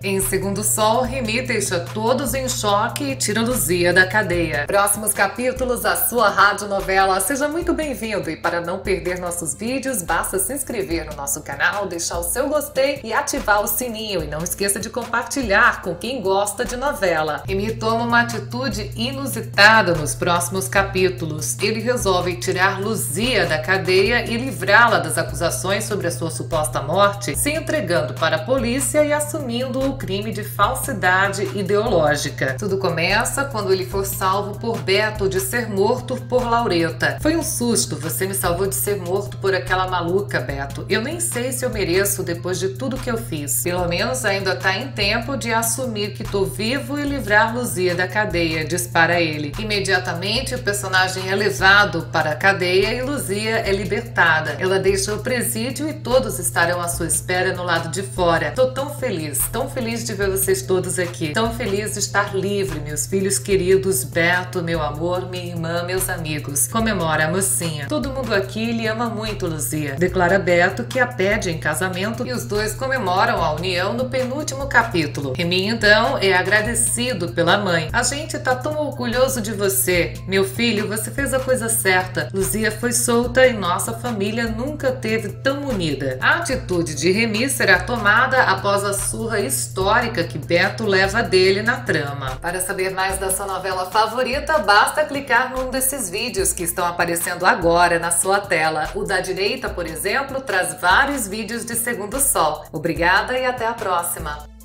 Em Segundo Sol, Remy deixa todos em choque e tira Luzia da cadeia. Próximos capítulos, a sua rádio novela. Seja muito bem-vindo e para não perder nossos vídeos, basta se inscrever no nosso canal, deixar o seu gostei e ativar o sininho. E não esqueça de compartilhar com quem gosta de novela. Remy toma uma atitude inusitada nos próximos capítulos. Ele resolve tirar Luzia da cadeia e livrá-la das acusações sobre a sua suposta morte, se entregando para a polícia e assumindo o crime de falsidade ideológica. Tudo começa quando ele for salvo por Beto de ser morto por Laureta. Foi um susto, você me salvou de ser morto por aquela maluca, Beto. Eu nem sei se eu mereço depois de tudo que eu fiz. Pelo menos ainda tá em tempo de assumir que tô vivo e livrar Luzia da cadeia, dispara ele. Imediatamente o personagem é levado para a cadeia e Luzia é libertada. Ela deixa o presídio e todos estarão à sua espera no lado de fora. Tô tão feliz, tão feliz feliz de ver vocês todos aqui. Tão feliz de estar livre, meus filhos queridos, Beto, meu amor, minha irmã, meus amigos. Comemora a mocinha. Todo mundo aqui lhe ama muito, Luzia. Declara Beto que a pede em casamento e os dois comemoram a união no penúltimo capítulo. Remy, então, é agradecido pela mãe. A gente tá tão orgulhoso de você. Meu filho, você fez a coisa certa. Luzia foi solta e nossa família nunca teve tão unida. A atitude de Remy será tomada após a surra histórica histórica que Beto leva dele na trama. Para saber mais da sua novela favorita, basta clicar num desses vídeos que estão aparecendo agora na sua tela. O da direita, por exemplo, traz vários vídeos de Segundo Sol. Obrigada e até a próxima!